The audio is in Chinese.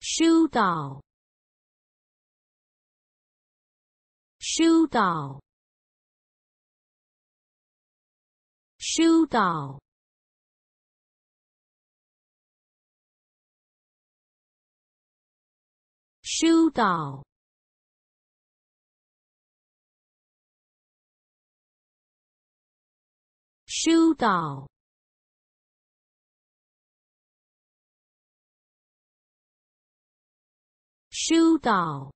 疏导，疏导，疏导，疏导，疏导。疏导。